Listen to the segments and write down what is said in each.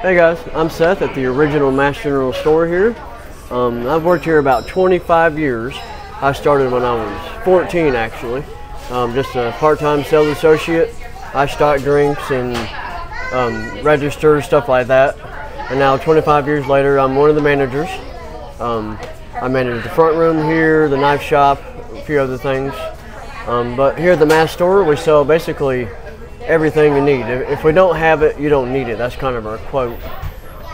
Hey guys, I'm Seth at the original Mast General store here. Um, I've worked here about 25 years. I started when I was 14 actually, um, just a part-time sales associate. I stock drinks and um, register stuff like that. And now 25 years later, I'm one of the managers. Um, I manage the front room here, the knife shop, a few other things. Um, but here at the Mast store, we sell basically everything you need. If, we don't have it, you don't need it. That's kind of our quote.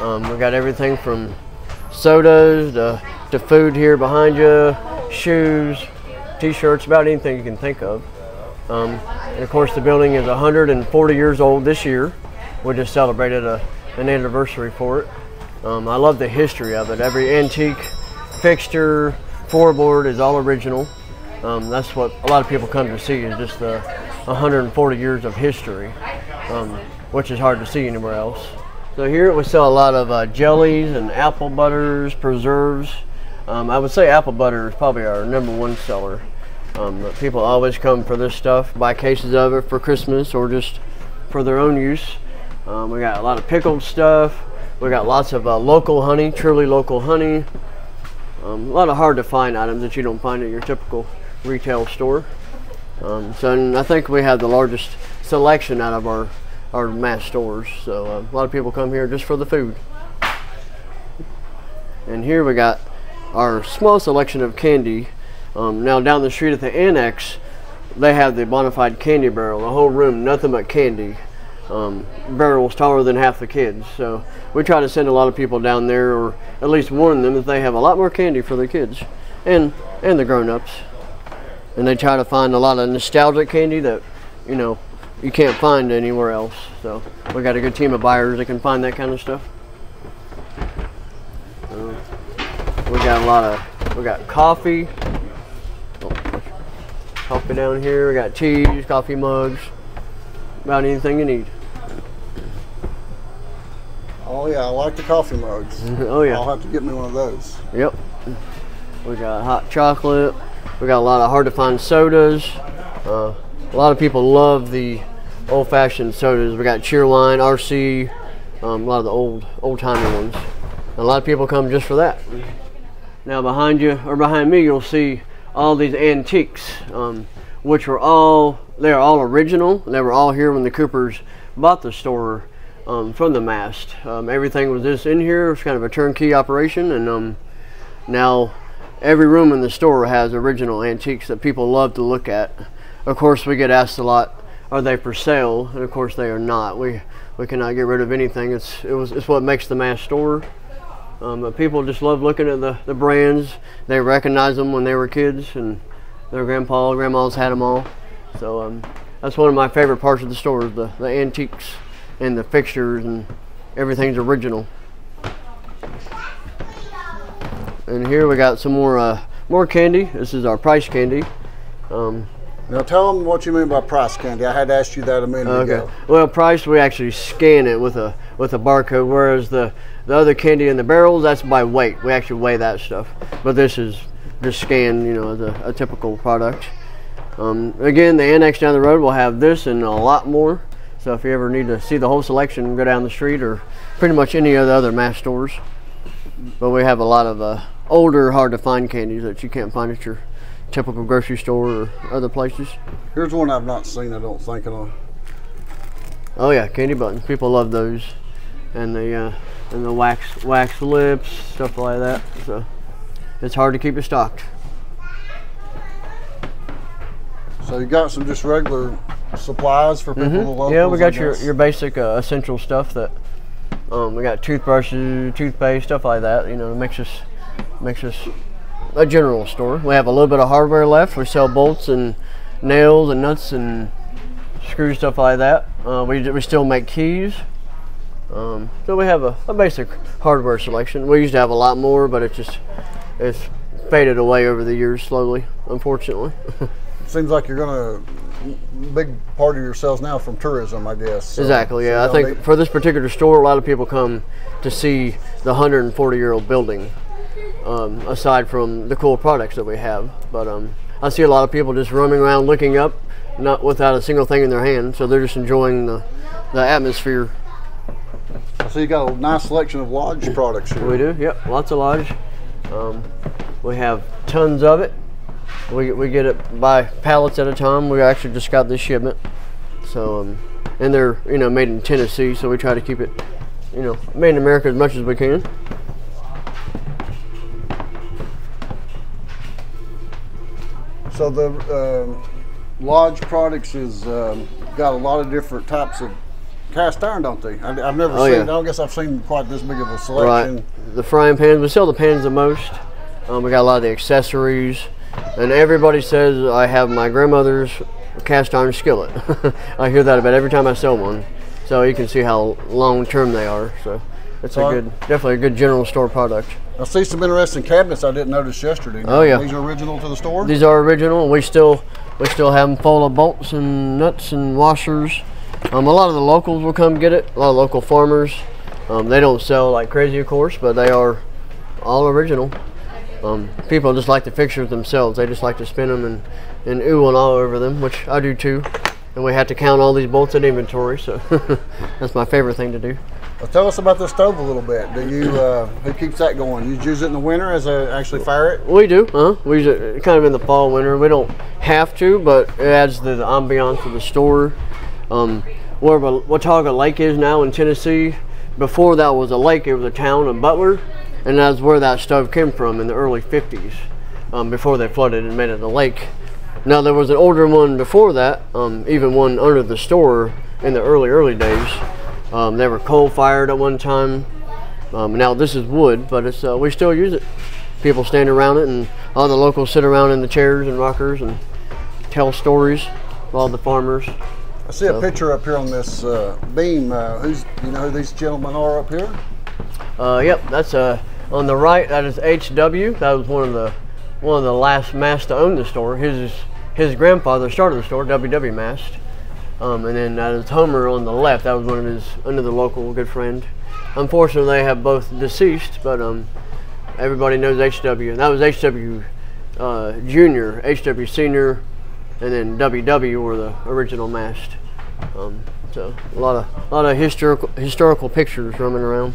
Um, we got everything from sodas to, to food here behind you, shoes, t-shirts, about anything you can think of. Um, and of course, the building is 140 years old this year. We just celebrated a, an anniversary for it. Um, I love the history of it. Every antique fixture, floorboard is all original. Um, that's what a lot of people come to see is just the 140 years of history, um, which is hard to see anywhere else. So here we sell a lot of uh, jellies and apple butters, preserves. Um, I would say apple butter is probably our number one seller. Um, people always come for this stuff, buy cases of it for Christmas or just for their own use. Um, we got a lot of pickled stuff. We got lots of uh, local honey, truly local honey. Um, a lot of hard to find items that you don't find at your typical retail store. Um, so I think we have the largest selection out of our, our Mast stores. So uh, a lot of people come here just for the food. And here we got our small selection of candy. Um, now down the street at the annex, they have the Bonafide candy barrel. The whole room, nothing but candy. Um, barrels taller than half the kids. So we try to send a lot of people down there, or at least warn them that they have a lot more candy for their kids and and the grown-ups and they try to find a lot of nostalgic candy that you know you can't find anywhere else. So we got a good team of buyers that can find that kind of stuff. We got a lot of we got coffee. Oh, coffee down here. We got teas coffee mugs about anything you need. Oh yeah i like the coffee mugs. Oh yeah. I'll have to get me one of those. Yep. We got hot chocolate we got a lot of hard to find sodas. Uh, a lot of people love the old fashioned sodas. We got Cheerwine, RC, um, a lot of the old old timey ones. And a lot of people come just for that. Now behind you or behind me, you'll see all these antiques, um, which were all they are all original. They were all here when the Coopers bought the store um, from the mast. Um, everything was just in here. It was kind of a turnkey operation, and um, now every room in the store has original antiques that people love to look at. Of course, we get asked a lot, are they for sale? And of course, they are not. We we cannot get rid of anything. It's it was it's what makes the Mast store. Um, but people just love looking at the, the brands. They recognize them when they were kids, and their grandpa, grandmas had them all. So um, that's one of my favorite parts of the store: the the antiques and the fixtures and everything's original. And here we got some more uh, more candy. This is our price candy. Um, now tell them what you mean by price candy. I had asked you that a minute okay. ago. Well, price we actually scan it with a with a barcode, whereas the the other candy in the barrels that's by weight. We actually weigh that stuff. But this is just scanned, you know, as a, a typical product. Um, again, the annex down the road will have this and a lot more. So if you ever need to see the whole selection, go down the street or pretty much any of the other Mast stores. But we have a lot of uh, older, hard to find candies that you can't find at your typical grocery store or other places. Here's one I've not seen, I don't think. Of. Oh yeah, candy buttons. People love those, and the uh, and the wax wax lips, stuff like that. So it's hard to keep it stocked. So you got some just regular supplies for people mm -hmm. to love. Yeah, we got your your basic uh, essential stuff that um, we got toothbrushes, toothpaste, stuff like that. You know, it makes us makes us a general store. We have a little bit of hardware left. We sell bolts and nails and nuts and screws, stuff like that. Uh, we, we still make keys. Um, so we have a, a, basic hardware selection. We used to have a lot more, but it just it's faded away over the years slowly, unfortunately. Seems like you're gonna big part of your sales now from tourism, I guess. So, exactly. Yeah, so I think for this particular store, a lot of people come to see the 140 year old building um, aside from the cool products that we have. But um, I see a lot of people just roaming around looking up, not without a single thing in their hand. So they're just enjoying the, the atmosphere. So you got a nice selection of lodge products here. We do, yep, lots of lodge. Um, we have tons of it. We, we get it by pallets at a time. We actually just got this shipment. So, um, and they're, you know, made in Tennessee, so we try to keep it, you know, made in America as much as we can. So the um lodge products is um, got a lot of different types of cast iron, don't they? I, have never Oh, seen. yeah. I don't guess I've seen quite this big of a selection. Right. The frying pans, we sell the pans the most. Um, we got a lot of the accessories. And everybody says I have my grandmother's cast iron skillet. I hear that about every time I sell one. So you can see how long term they are. So it's a good, definitely a good general store product. I see some interesting cabinets I didn't notice yesterday. Oh, yeah. These are original to the store. These are original. We still we still have them full of bolts and nuts and washers. Um, a lot of the locals will come get it. A lot of local farmers. Um, they don't sell like crazy, of course, but they are all original. Um, people just like the fixtures themselves. They just like to spin them and, and ooh and all over them, which I do too. And we had to count all these bolts in inventory, so that's my favorite thing to do. Well, tell us about the stove a little bit. Do you uh, who keeps that going? You use it in the winter as a actually fire it? We do, huh? We use it kind of in the fall, winter. We don't have to, but it adds to the ambiance of the store. Um, where Wa- Watauga Lake is now in Tennessee, before that was a lake, it was a town of Butler, and that's where that stove came from in the early 50s, um, before they flooded and made it a lake. Now there was an older one before that, um, even one under the store in the early, early days. Um, they were coal fired at one time. Um, now this is wood, but it's uh, we still use it. People stand around it, and all the locals sit around in the chairs and rockers and tell stories. All the farmers. I see a picture up here on this uh, beam. Uh, who's you know who these gentlemen are up here? Uh, yep, that's uh, on the right. That is HW. That was one of the one of the last masts to own the store. His his grandfather started the store, WW Mast. Um, and then that is Homer on the left. That was one of his another local good friend. Unfortunately, they have both deceased, but um, everybody knows HW. And that was HW uh, Junior, HW Senior, and then WW were the original mast. Um, so a lot of a lot of historical historical pictures roaming around.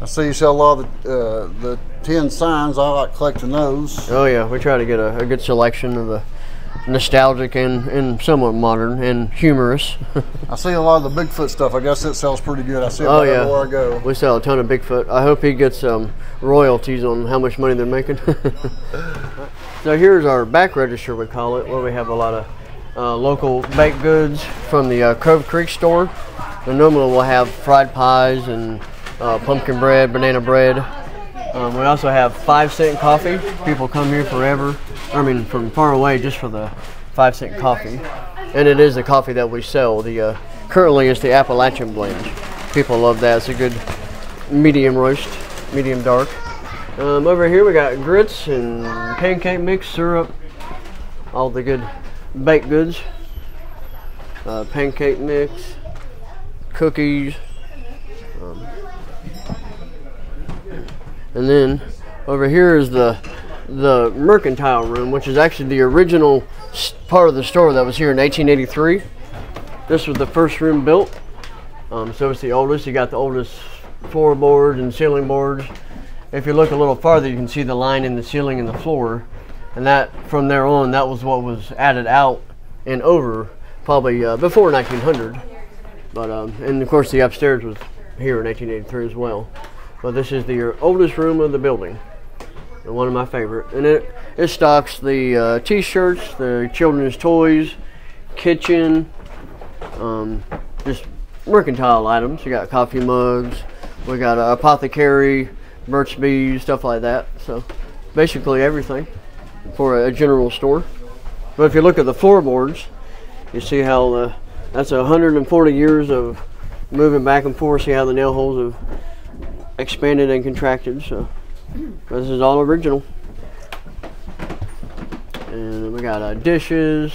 I see you sell a lot of the, uh, the tin signs. I like collecting those. Oh yeah, we try to get a, a good selection of the nostalgic and, and somewhat modern and humorous. I see a lot of the Bigfoot stuff. I guess it sells pretty good. I see it oh yeah, everywhere I go. we sell a ton of Bigfoot. I hope he gets um, royalties on how much money they're making. so here's our back register, we call it, where we have a lot of uh, local baked goods from the uh, Cove Creek store. And normally we'll have fried pies and uh, pumpkin bread, banana bread. Um, we also have five cent coffee. People come here forever. I mean, from far away just for the five cent coffee. And it is the coffee that we sell. The uh, currently is the Appalachian blend. People love that. It's a good medium roast, medium dark. Um, over here we got grits and pancake mix, syrup, all the good baked goods. Uh, pancake mix, cookies. Um, and then over here is the the mercantile room, which is actually the original part of the store that was here in 1883. This was the first room built, um, so it's the oldest. You got the oldest floorboards and ceiling boards. If you look a little farther, you can see the line in the ceiling and the floor, and that from there on, that was what was added out and over probably uh, before 1900. But um, and of course the upstairs was here in 1883 as well. But this is the oldest room of the building, one of my favorite. And it it stocks the uh, T-shirts, the children's toys, kitchen, um, just mercantile items. We got coffee mugs, we got a apothecary, Burt's Bees, stuff like that. So basically everything for a general store. But if you look at the floorboards, you see how the, that's 140 years of moving back and forth. See how the nail holes have expanded and contracted. So this is all original. And we got uh, dishes,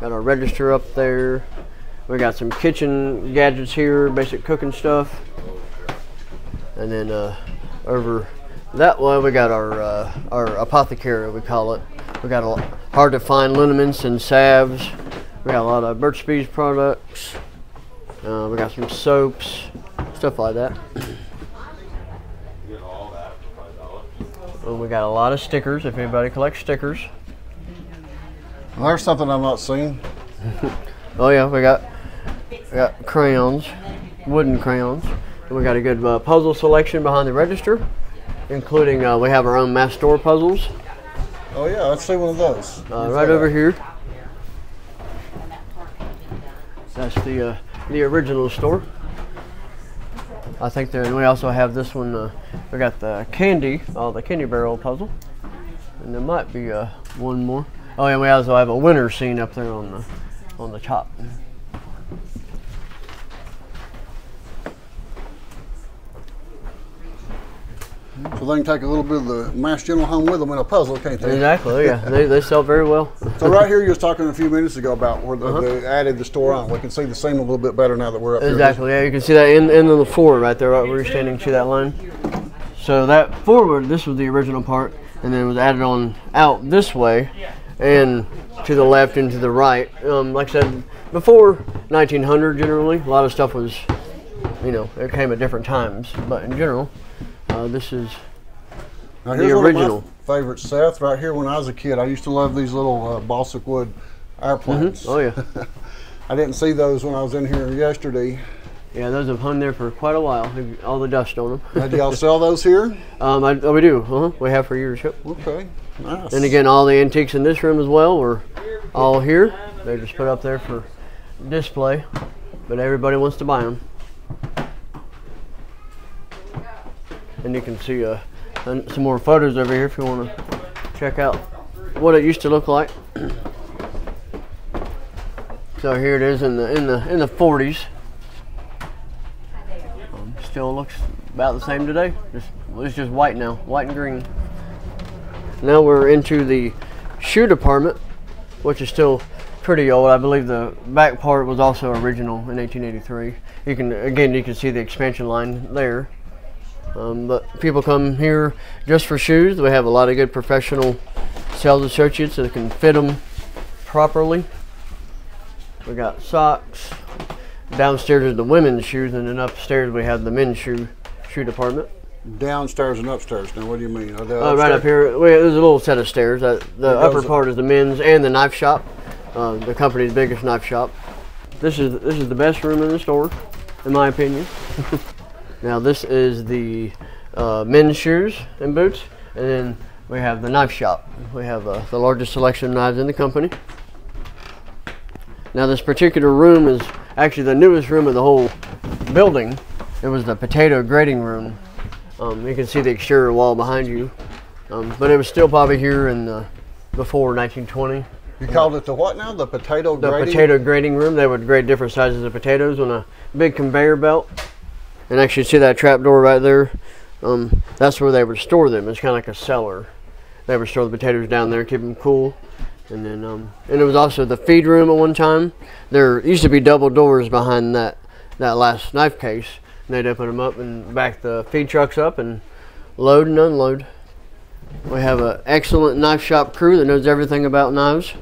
got our register up there. We got some kitchen gadgets here, basic cooking stuff. And then uh, over that way we got our uh, our apothecary we call it. We got a hard to find liniments and salves. We got a lot of Burt's Bees products. Uh, we got some soaps, stuff like that. And we got a lot of stickers. If anybody collects stickers, Well, there's something I'm not seeing. oh yeah, we got we got crayons, wooden crayons, and we got a good uh, puzzle selection behind the register, including uh, we have our own Mast store puzzles Oh yeah, let's see one of those. uh, right over here. That's the uh, the original store. I think there, and we also have this one. Uh, we got the candy, oh, the candy barrel puzzle, and there might be uh, one more. Oh, and we also have a winter scene up there on the on the top. So they can take a little bit of the Mast General home with them in a puzzle, can't they? Exactly. Yeah, they, they sell very well. So right here, you was talking a few minutes ago about where the, Uh-huh. they added the store on. We can see the seam a little bit better now that we're up here. Exactly. Yeah, you can see that in in the floor right there, right where you're standing. to that line? So that forward, this was the original part, and then it was added on out this way, and to the left and to the right. Um, like I said, before 1900, generally a lot of stuff was, you know, it came at different times, but in general, uh, this is Now, The here's one of my original. favorites, Seth. Right here, when I was a kid, I used to love these little uh, balsa wood airplanes. oh yeah, I didn't see those when I was in here yesterday. yeah. Those have hung there for quite a while. All the dust on them. Now, do y'all sell those here? um, I, oh, we do. Uh-huh. We have for years. Yep. Okay, nice. And again, all the antiques in this room as well were all here. They're just put up there for display, but everybody wants to buy them. And you can see uh, some more photos over here if you want to check out what it used to look like. So here it is in the in the in the 40s. Um, still looks about the same today. Just it's just white now, white and green. Now we're into the shoe department, which is still pretty old. I believe the back part was also original in 1883. You can again you can see the expansion line there. Um, but people come here just for shoes. We have a lot of good professional sales associates that can fit them properly. We got socks. Downstairs is the women's shoes, and then upstairs we have the men's shoe shoe department. Downstairs and upstairs. Now, what do you mean? Are Uh, right up here, we, there's a little set of stairs. Uh, the upper part is the men's and the knife shop, uh, the company's biggest knife shop. This is this is the best room in the store, in my opinion. now this is the uh, men's shoes and boots, and then we have the knife shop. We have uh, the largest selection of knives in the company. Now this particular room is actually the newest room of the whole building. It was the potato grading room. Um, you can see the exterior wall behind you. Um, but it was still probably here in the, before 1920. You called it the what now? The potato The grading? potato grading room. They would grade different sizes of potatoes on a big conveyor belt. And actually, see that trap door right there? Um, that's where they would store them. It's kind of like a cellar. They would store the potatoes down there, keep them cool. And then, um, and it was also the feed room at one time. There used to be double doors behind that that last knife case. And they'd open them up and back the feed trucks up and load and unload. We have an excellent knife shop crew that knows everything about knives.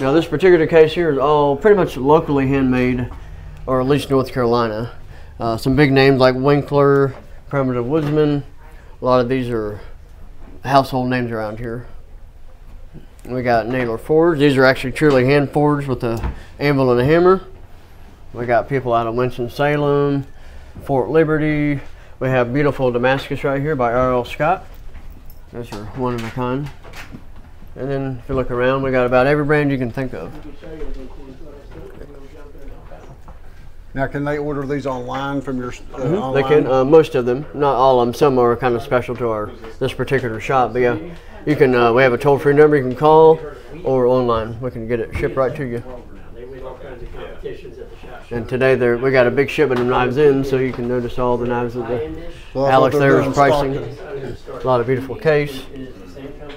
Now, this particular case here is all pretty much locally handmade, or at least North Carolina. Uh, some big names like Winkler, Primitive Woodsman. A lot of these are household names around here. We got Naylor Forge. These are actually truly hand forged with a anvil and a hammer. We got people out of Winston-Salem, Fort Liberty. We have beautiful Damascus right here by R.L. Scott. Those are one of a kind. And then if you look around, we got about every brand you can think of. Now, can they order these online from your uh, Mm-hmm. They can, uh, most of them, not all of them. Some are kind of special to our this particular shop. But yeah, you can. Uh, we have a toll-free number you can call, or online. We can get it shipped right to you. And today there we got a big shipment of knives in, so you can notice all the knives that the thought Alex there is in pricing. A lot of beautiful case.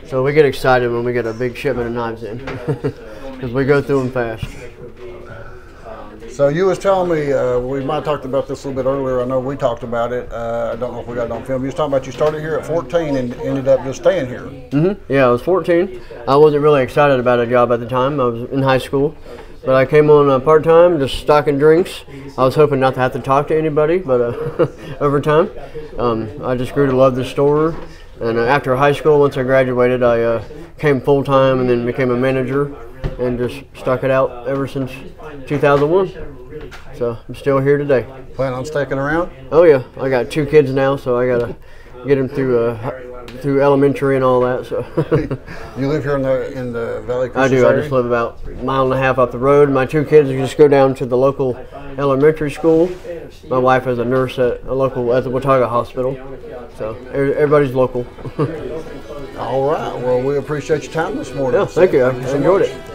So we get excited when we get a big shipment of knives in, because we go through them fast. So you was telling me uh, we might have talked about this a little bit earlier. I know we talked about it. Uh, I don't know if we got it on film. You was talking about you started here at 14 and ended up just staying here. Mm-hmm. Yeah, I was 14. I wasn't really excited about a job at the time. I was in high school. but I came on uh, part time, just stocking drinks. I was hoping not to have to talk to anybody, but uh, over time, um, I just grew to love the store. And uh, after high school, once I graduated, I uh, came full time and then became a manager and just stuck it out ever since 2001. So I'm still here today. Plan on sticking around? Oh yeah, I got two kids now, so I gotta get them through uh, through elementary and all that. So You live here in the in the Valley I do. I just live about a mile and a half up the road. My two kids just go down to the local elementary school. My wife is a nurse at a local at the Watauga Hospital. So everybody's local. All right. Well, we appreciate your time this morning. yeah, thank you. I enjoyed it.